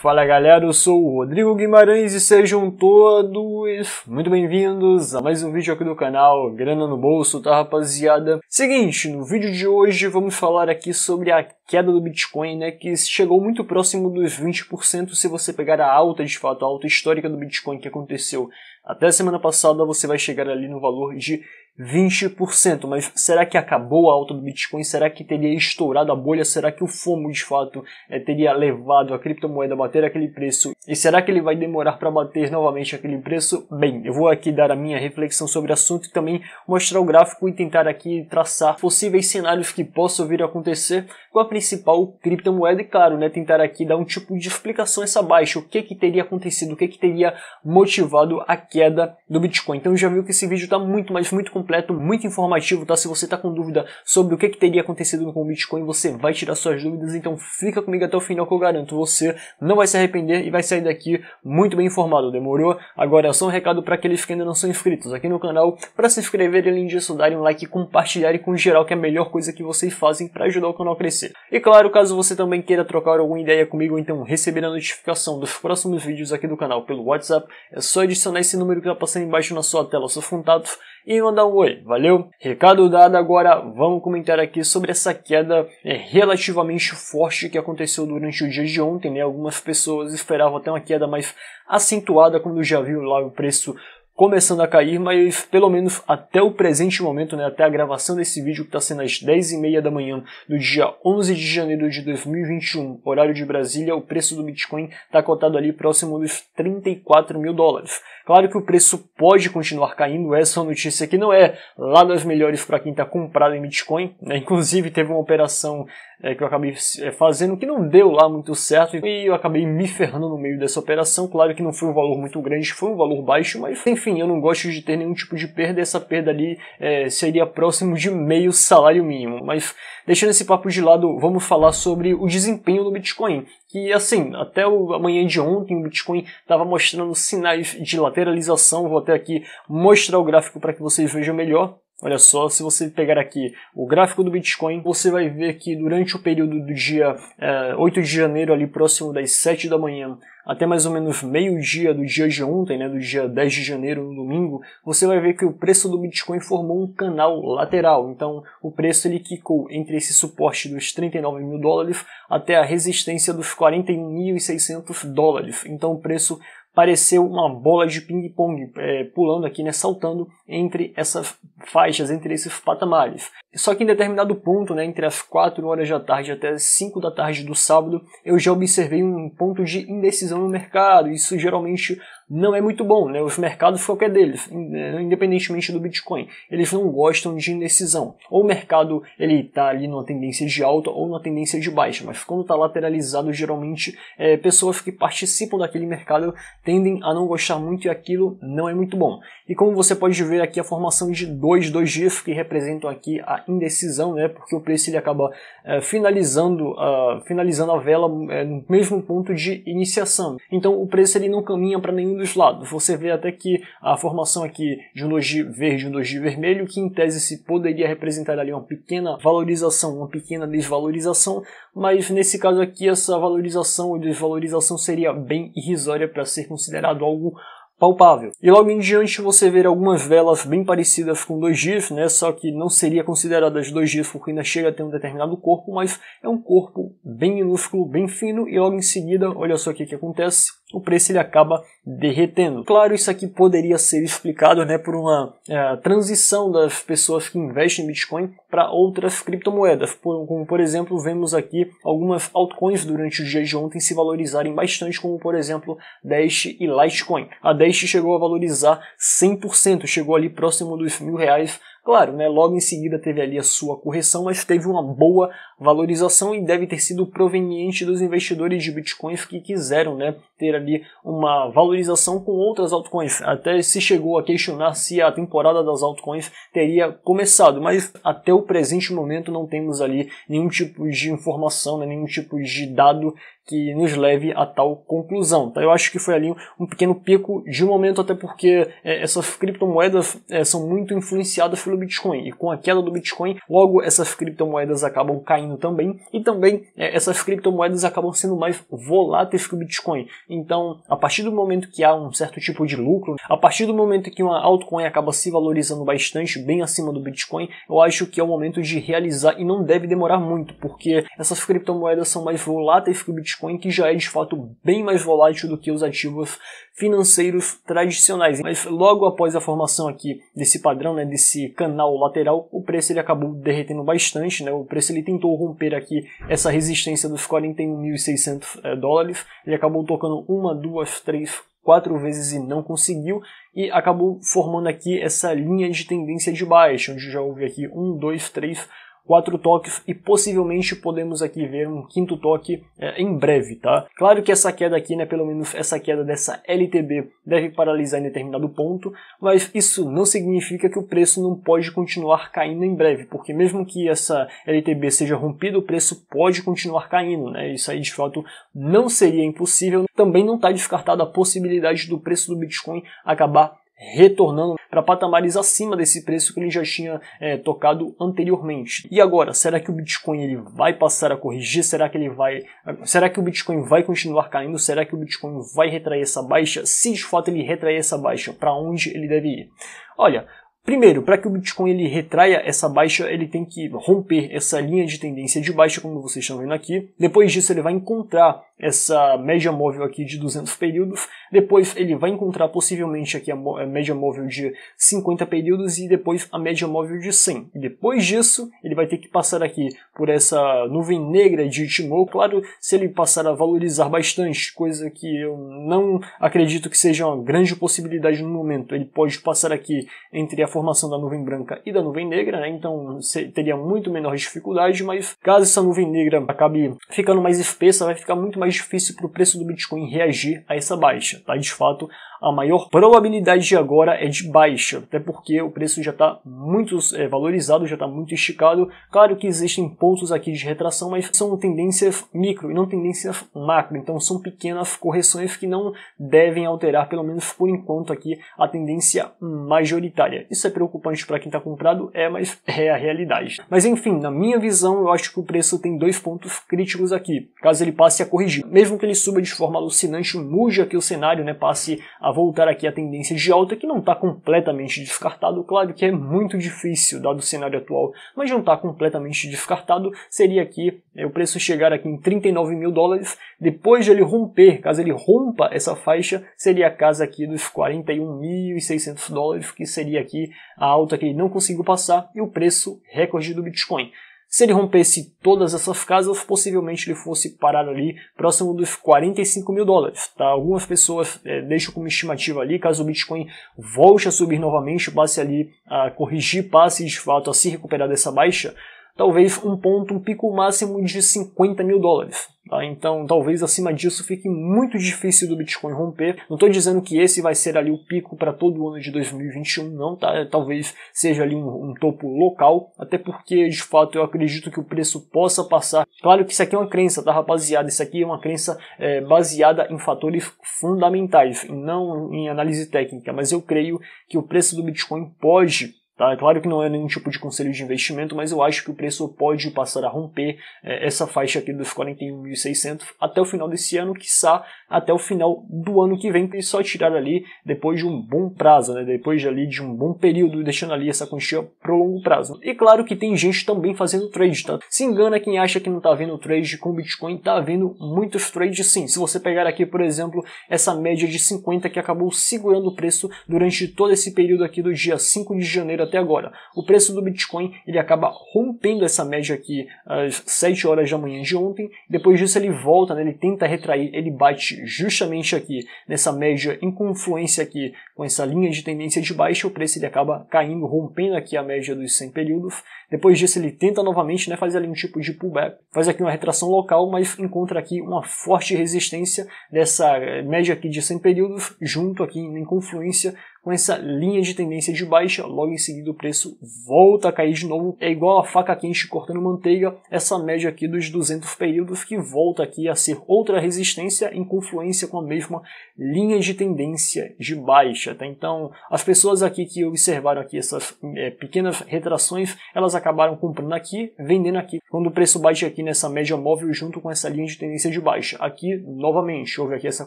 Fala galera, eu sou o Rodrigo Guimarães e sejam todos muito bem-vindos a mais um vídeo aqui do canal Grana no Bolso, tá rapaziada? Seguinte, no vídeo de hoje vamos falar aqui sobre a queda do Bitcoin, né, que chegou muito próximo dos 20% se você pegar a alta de fato, a alta histórica do Bitcoin que aconteceu até semana passada, você vai chegar ali no valor de 20%. Mas será que acabou a alta do Bitcoin? Será que teria estourado a bolha? Será que o FOMO de fato é, teria levado a criptomoeda a bater aquele preço? E será que ele vai demorar para bater novamente aquele preço? Bem, eu vou aqui dar a minha reflexão sobre o assunto e também mostrar o gráfico e tentar aqui traçar possíveis cenários que possam vir a acontecer com a principal criptomoeda e claro, né, tentar aqui dar um tipo de explicação essa baixa, o que que teria acontecido, o que que teria motivado a queda do Bitcoin. Então já viu que esse vídeo está muito, mas muito completo completo, muito informativo, tá? Se você está com dúvida sobre o que, que teria acontecido com o Bitcoin, você vai tirar suas dúvidas, então fica comigo até o final que eu garanto, você não vai se arrepender e vai sair daqui muito bem informado, demorou? Agora, só um recado para aqueles que ainda não são inscritos aqui no canal, para se inscrever além disso darem um like e compartilharem com geral, que é a melhor coisa que vocês fazem para ajudar o canal a crescer. E claro, caso você também queira trocar alguma ideia comigo, então receber a notificação dos próximos vídeos aqui do canal pelo WhatsApp, é só adicionar esse número que está passando embaixo na sua tela, seus contatos, e mandar um oi, valeu? Recado dado, agora vamos comentar aqui sobre essa queda é, relativamente forte que aconteceu durante o dia de ontem, né? Algumas pessoas esperavam até uma queda mais acentuada, como já viu lá o preço começando a cair, mas pelo menos até o presente momento, né, até a gravação desse vídeo que está sendo às 10h30 da manhã do dia 11 de janeiro de 2021, horário de Brasília, o preço do Bitcoin está cotado ali próximo dos 34 mil dólares. Claro que o preço pode continuar caindo, essa é notícia que não é lá das melhores para quem está comprado em Bitcoin. Né? Inclusive teve uma operação é, que eu acabei é, fazendo que não deu lá muito certo e eu acabei me ferrando no meio dessa operação. Claro que não foi um valor muito grande, foi um valor baixo, mas enfim, eu não gosto de ter nenhum tipo de perda. Essa perda ali é, seria próximo de meio salário mínimo. Mas deixando esse papo de lado, vamos falar sobre o desempenho do Bitcoin que assim, até o amanhã de ontem o Bitcoin estava mostrando sinais de lateralização. Vou até aqui mostrar o gráfico para que vocês vejam melhor. Olha só, se você pegar aqui o gráfico do Bitcoin, você vai ver que durante o período do dia é, 8 de janeiro, ali próximo das 7 da manhã, até mais ou menos meio-dia do dia de ontem, né, do dia 10 de janeiro, no domingo, você vai ver que o preço do Bitcoin formou um canal lateral. Então, o preço ele quicou entre esse suporte dos 39 mil dólares até a resistência dos 41.600 dólares. Então, o preço pareceu uma bola de ping-pong é, pulando aqui, né, saltando entre essas faixas, entre esses patamares. Só que em determinado ponto, né, entre as 4 horas da tarde até as 5 da tarde do sábado, eu já observei um ponto de indecisão no mercado. Isso geralmente não é muito bom, né? Os mercados, qualquer deles, eh, independentemente do Bitcoin, eles não gostam de indecisão. Ou o mercado ele está ali numa tendência de alta ou numa tendência de baixa, mas quando está lateralizado, geralmente é, pessoas que participam daquele mercado tendem a não gostar muito e aquilo não é muito bom. E como você pode ver aqui a formação de dois dois dias que representam aqui a indecisão, né? Porque o preço ele acaba é, finalizando, uh, finalizando a vela é, no mesmo ponto de iniciação. Então o preço ele não caminha para nenhum dos lados. Você vê até que a formação aqui de um doji verde e um doji vermelho, que em tese se poderia representar ali uma pequena valorização, uma pequena desvalorização, mas nesse caso aqui essa valorização ou desvalorização seria bem irrisória para ser considerado algo palpável. E logo em diante você vê algumas velas bem parecidas com dois GIFs, né? Só que não seria consideradas dois GIFs porque ainda chega a ter um determinado corpo, mas é um corpo bem minúsculo, bem fino e logo em seguida, olha só o que, que acontece o preço ele acaba derretendo. Claro, isso aqui poderia ser explicado né, por uma é, transição das pessoas que investem em Bitcoin para outras criptomoedas. Por, como, por exemplo, vemos aqui algumas altcoins durante o dia de ontem se valorizarem bastante, como por exemplo Dash e Litecoin. A Dash chegou a valorizar 100%, chegou ali próximo dos mil reais Claro, né, logo em seguida teve ali a sua correção, mas teve uma boa valorização e deve ter sido proveniente dos investidores de bitcoins que quiseram né, ter ali uma valorização com outras altcoins. Até se chegou a questionar se a temporada das altcoins teria começado, mas até o presente momento não temos ali nenhum tipo de informação, né, nenhum tipo de dado que nos leve a tal conclusão. Tá? Eu acho que foi ali um pequeno pico de momento, até porque é, essas criptomoedas é, são muito influenciadas pelo Bitcoin. E com a queda do Bitcoin, logo essas criptomoedas acabam caindo também. E também é, essas criptomoedas acabam sendo mais voláteis que o Bitcoin. Então, a partir do momento que há um certo tipo de lucro, a partir do momento que uma altcoin acaba se valorizando bastante, bem acima do Bitcoin, eu acho que é o momento de realizar e não deve demorar muito, porque essas criptomoedas são mais voláteis que o Bitcoin Bitcoin, que já é de fato bem mais volátil do que os ativos financeiros tradicionais. Mas logo após a formação aqui desse padrão, né, desse canal lateral, o preço ele acabou derretendo bastante, né? O preço ele tentou romper aqui essa resistência dos 41.600 é, dólares, ele acabou tocando uma, duas, três, quatro vezes e não conseguiu e acabou formando aqui essa linha de tendência de baixa, onde já houve aqui um, dois, três, quatro toques e possivelmente podemos aqui ver um quinto toque é, em breve, tá? Claro que essa queda aqui, né, pelo menos essa queda dessa LTB deve paralisar em determinado ponto, mas isso não significa que o preço não pode continuar caindo em breve, porque mesmo que essa LTB seja rompida, o preço pode continuar caindo, né? Isso aí de fato não seria impossível. Também não está descartada a possibilidade do preço do Bitcoin acabar retornando para patamares acima desse preço que ele já tinha é, tocado anteriormente. E agora, será que o Bitcoin ele vai passar a corrigir? Será que ele vai? Será que o Bitcoin vai continuar caindo? Será que o Bitcoin vai retrair essa baixa? Se de fato ele retrair essa baixa, para onde ele deve ir? Olha, Primeiro, para que o Bitcoin ele retraia essa baixa, ele tem que romper essa linha de tendência de baixa, como vocês estão vendo aqui. Depois disso, ele vai encontrar essa média móvel aqui de 200 períodos. Depois, ele vai encontrar possivelmente aqui a média móvel de 50 períodos e depois a média móvel de 100. E depois disso, ele vai ter que passar aqui por essa nuvem negra de Timor. Claro, se ele passar a valorizar bastante, coisa que eu não acredito que seja uma grande possibilidade no momento, ele pode passar aqui entre a formação da nuvem branca e da nuvem negra, né? então teria muito menor dificuldade, mas caso essa nuvem negra acabe ficando mais espessa, vai ficar muito mais difícil para o preço do Bitcoin reagir a essa baixa. Tá? De fato, a maior probabilidade de agora é de baixa, até porque o preço já está muito é, valorizado, já está muito esticado. Claro que existem pontos aqui de retração, mas são tendências micro e não tendências macro, então são pequenas correções que não devem alterar, pelo menos por enquanto aqui, a tendência majoritária. Isso é preocupante para quem está comprado, é, mas é a realidade. Mas enfim, na minha visão, eu acho que o preço tem dois pontos críticos aqui, caso ele passe a corrigir. Mesmo que ele suba de forma alucinante, mude aqui o cenário, né, passe a a voltar aqui a tendência de alta, que não está completamente descartado. Claro que é muito difícil, dado o cenário atual, mas não está completamente descartado. Seria aqui é, o preço chegar aqui em 39 mil dólares. Depois de ele romper, caso ele rompa essa faixa, seria a casa aqui dos 41.600 dólares, que seria aqui a alta que ele não conseguiu passar e o preço recorde do Bitcoin. Se ele rompesse todas essas casas, possivelmente ele fosse parar ali próximo dos 45 mil dólares. Tá? Algumas pessoas é, deixam como estimativa ali, caso o Bitcoin volte a subir novamente, passe ali a corrigir, passe de fato a se recuperar dessa baixa, talvez um ponto, um pico máximo de 50 mil dólares. Tá? Então, talvez acima disso fique muito difícil do Bitcoin romper. Não estou dizendo que esse vai ser ali o pico para todo o ano de 2021, não. Tá? Talvez seja ali um, um, topo local, até porque de fato eu acredito que o preço possa passar. Claro que isso aqui é uma crença, tá, rapaziada? Isso aqui é uma crença é, baseada em fatores fundamentais, não em análise técnica, mas eu creio que o preço do Bitcoin pode Tá? É claro que não é nenhum tipo de conselho de investimento, mas eu acho que o preço pode passar a romper é, essa faixa aqui dos 41.600 até o final desse ano, quiçá até o final do ano que vem, e só tirar ali depois de um bom prazo, né? depois de, ali de um bom período, deixando ali essa quantia pro longo prazo. E claro que tem gente também fazendo trade, tá? Se engana quem acha que não está vendo trade com Bitcoin, está vendo muitos trades sim. Se você pegar aqui, por exemplo, essa média de 50 que acabou segurando o preço durante todo esse período aqui do dia 5 de janeiro até agora. O preço do Bitcoin ele acaba rompendo essa média aqui às 7 horas da manhã de ontem. Depois disso ele volta, né, ele tenta retrair, ele bate justamente aqui nessa média em confluência aqui com essa linha de tendência de baixa, o preço ele acaba caindo, rompendo aqui a média dos 100 períodos. Depois disso ele tenta novamente né, fazer ali um tipo de pullback, faz aqui uma retração local, mas encontra aqui uma forte resistência dessa eh, média aqui de 100 períodos junto aqui em confluência com essa linha de tendência de baixa, logo em seguida o preço volta a cair de novo, é igual a faca quente cortando manteiga, essa média aqui dos 200 períodos que volta aqui a ser outra resistência em confluência com a mesma linha de tendência de baixa, tá? Então, as pessoas aqui que observaram aqui essas é, pequenas retrações, elas acabaram comprando aqui, vendendo aqui, quando o preço bate aqui nessa média móvel junto com essa linha de tendência de baixa. Aqui, novamente, houve aqui essa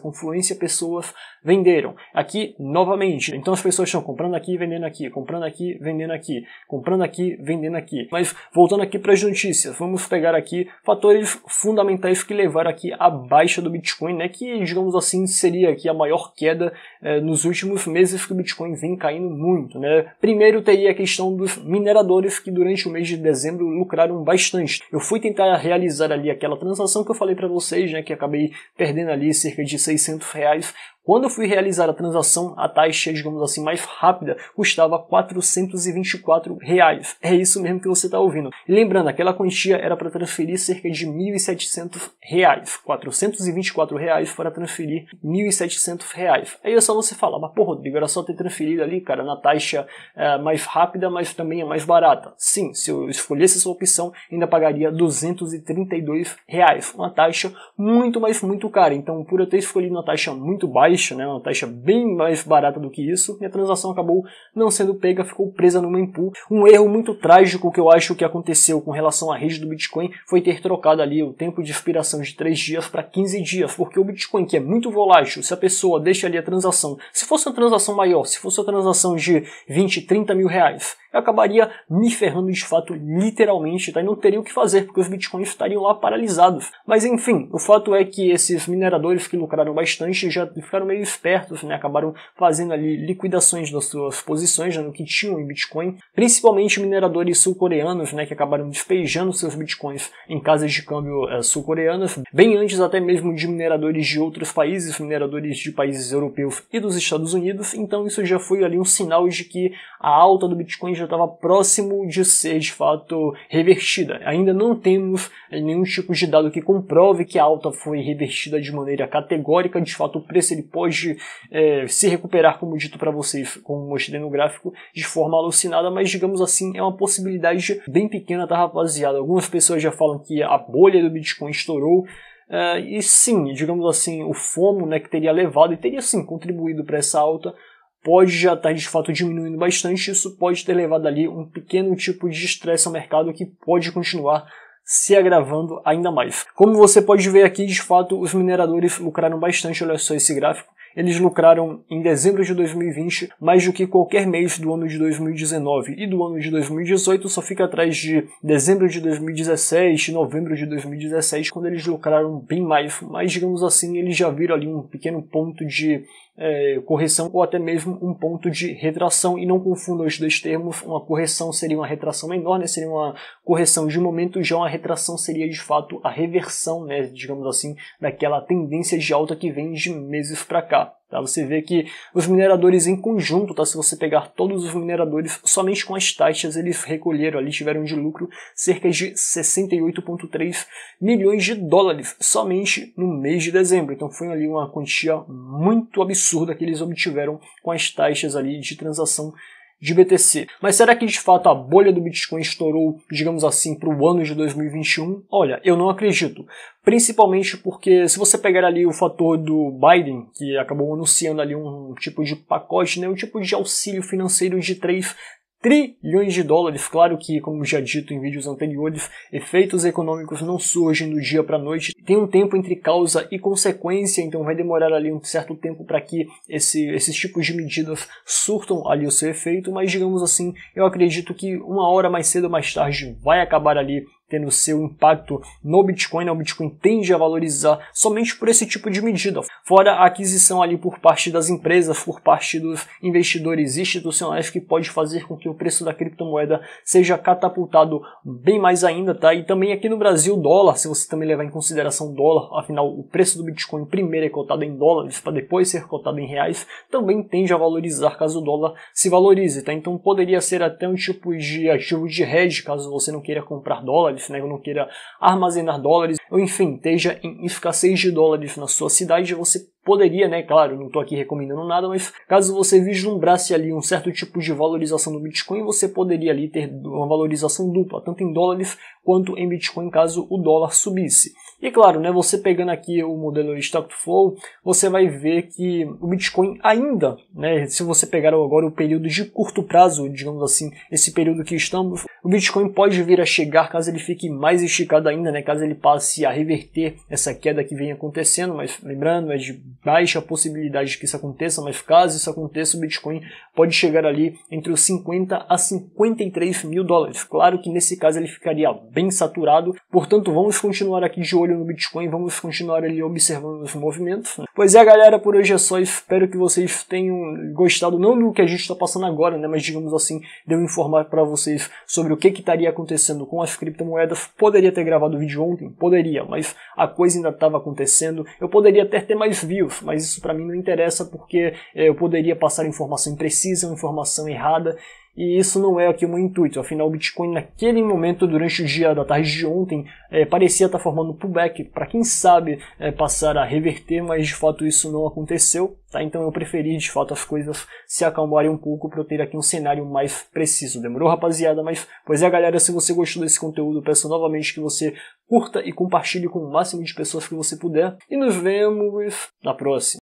confluência, pessoas venderam. Aqui, novamente, então as pessoas estão comprando aqui, vendendo aqui, comprando aqui, vendendo aqui, comprando aqui, vendendo aqui. Mas, voltando aqui para as notícias, vamos pegar aqui fatores fundamentais que levaram aqui à baixa do Bitcoin, né, que, digamos assim, seria aqui a maior queda eh, nos últimos meses que o Bitcoin vem caindo muito, né. Primeiro teria a questão dos mineradores que durante o mês de dezembro lucraram bastante. Eu fui tentar realizar ali aquela transação que eu falei para vocês, né, que acabei perdendo ali cerca de 600 reais quando eu fui realizar a transação, a taxa, digamos assim, mais rápida custava 424 reais. É isso mesmo que você está ouvindo. Lembrando, aquela quantia era para transferir cerca de 1.700 reais. 424 reais para transferir 1.700 reais. Aí é só você falar, mas pô, Rodrigo, era só ter transferido ali, cara, na taxa é, mais rápida, mas também é mais barata. Sim, se eu escolhesse essa opção, ainda pagaria 232 reais. Uma taxa muito, mas muito cara. Então, por eu ter escolhido uma taxa muito baixa, baixa, né, uma taxa bem mais barata do que isso, e a transação acabou não sendo pega, ficou presa no mempool. Um erro muito trágico que eu acho que aconteceu com relação à rede do Bitcoin foi ter trocado ali o tempo de expiração de 3 dias para 15 dias, porque o Bitcoin, que é muito volátil, se a pessoa deixa ali a transação, se fosse uma transação maior, se fosse uma transação de 20, 30 mil reais, eu acabaria me ferrando de fato, literalmente, tá? e não teria o que fazer, porque os bitcoins estariam lá paralisados. Mas enfim, o fato é que esses mineradores que lucraram bastante já ficaram meio espertos, né? acabaram fazendo ali liquidações das suas posições né? no que tinham em Bitcoin, principalmente mineradores sul-coreanos, né? que acabaram despejando seus bitcoins em casas de câmbio uh, sul-coreanas, bem antes até mesmo de mineradores de outros países, mineradores de países europeus e dos Estados Unidos, então isso já foi ali um sinal de que a alta do Bitcoin já estava próximo de ser de fato revertida. Ainda não temos nenhum tipo de dado que comprove que a alta foi revertida de maneira categórica. De fato, o preço ele pode é, se recuperar, como dito para vocês, como mostrei no gráfico, de forma alucinada, mas digamos assim, é uma possibilidade bem pequena, tá, rapaziada? Algumas pessoas já falam que a bolha do Bitcoin estourou. Uh, e sim, digamos assim, o FOMO né, que teria levado e teria sim contribuído para essa alta pode já estar de fato diminuindo bastante. Isso pode ter levado ali um pequeno tipo de estresse ao mercado que pode continuar se agravando ainda mais. Como você pode ver aqui, de fato, os mineradores lucraram bastante. Olha só esse gráfico. Eles lucraram em dezembro de 2020 mais do que qualquer mês do ano de 2019 e do ano de 2018, só fica atrás de dezembro de 2017 e novembro de 2017, quando eles lucraram bem mais. Mas, digamos assim, eles já viram ali um pequeno ponto de é, correção ou até mesmo um ponto de retração e não confunda os dois termos. Uma correção seria uma retração menor, né? seria uma correção de momento, já uma retração seria de fato a reversão, né? digamos assim, daquela tendência de alta que vem de meses para cá. Tá? Você vê que os mineradores em conjunto, tá? se você pegar todos os mineradores, somente com as taxas eles recolheram ali, tiveram de lucro cerca de 68,3 milhões de dólares somente no mês de dezembro. Então foi ali uma quantia muito absurda que eles obtiveram com as taxas ali de transação de BTC. Mas será que de fato a bolha do Bitcoin estourou, digamos assim, para o ano de 2021? Olha, eu não acredito. Principalmente porque se você pegar ali o fator do Biden, que acabou anunciando ali um tipo de pacote, né, um tipo de auxílio financeiro de 3 trilhões de dólares. Claro que, como já dito em vídeos anteriores, efeitos econômicos não surgem do dia para a noite. Tem um tempo entre causa e consequência, então vai demorar ali um certo tempo para que esse, esses tipos de medidas surtam ali o seu efeito, mas digamos assim, eu acredito que uma hora mais cedo ou mais tarde vai acabar ali tendo seu impacto no Bitcoin, né? o Bitcoin tende a valorizar somente por esse tipo de medida. Fora a aquisição ali por parte das empresas, por parte dos investidores institucionais, que pode fazer com que o preço da criptomoeda seja catapultado bem mais ainda, tá? E também aqui no Brasil, dólar, se você também levar em consideração dólar, afinal o preço do Bitcoin primeiro é cotado em dólares para depois ser cotado em reais, também tende a valorizar caso o dólar se valorize, tá? Então poderia ser até um tipo de ativo de hedge caso você não queira comprar dólares dólares, né, não queira armazenar dólares, ou enfim, esteja em escassez de dólares na sua cidade, você poderia, né, claro, não estou aqui recomendando nada, mas caso você vislumbrasse ali um certo tipo de valorização do Bitcoin, você poderia ali ter uma valorização dupla, tanto em dólares quanto em Bitcoin caso o dólar subisse. E claro, né, você pegando aqui o modelo Stock Flow, você vai ver que o Bitcoin ainda, né, se você pegar agora o período de curto prazo, digamos assim, esse período que estamos, o Bitcoin pode vir a chegar caso ele fique mais esticado ainda, né, caso ele passe a reverter essa queda que vem acontecendo, mas lembrando, é de baixa possibilidade de que isso aconteça, mas caso isso aconteça, o Bitcoin pode chegar ali entre os 50 a 53 mil dólares. Claro que nesse caso ele ficaria bem saturado, portanto vamos continuar aqui de olho olho no Bitcoin, vamos continuar ali observando os movimentos. Né? Pois é, galera, por hoje é só. Espero que vocês tenham gostado, não do que a gente está passando agora, né, mas digamos assim, de eu informar para vocês sobre o que, que estaria acontecendo com as criptomoedas. Poderia ter gravado o vídeo ontem, poderia, mas a coisa ainda estava acontecendo. Eu poderia até ter mais views, mas isso para mim não interessa porque é, eu poderia passar informação imprecisa, informação errada e isso não é aqui o meu intuito. Afinal, o Bitcoin naquele momento, durante o dia da tarde de ontem, é, parecia estar formando um pullback para quem sabe é, passar a reverter, mas de fato isso não aconteceu. Tá? Então eu preferi de fato as coisas se acalmarem um pouco para eu ter aqui um cenário mais preciso. Demorou, rapaziada? Mas, pois é, galera, se você gostou desse conteúdo, peço novamente que você curta e compartilhe com o máximo de pessoas que você puder. E nos vemos na próxima.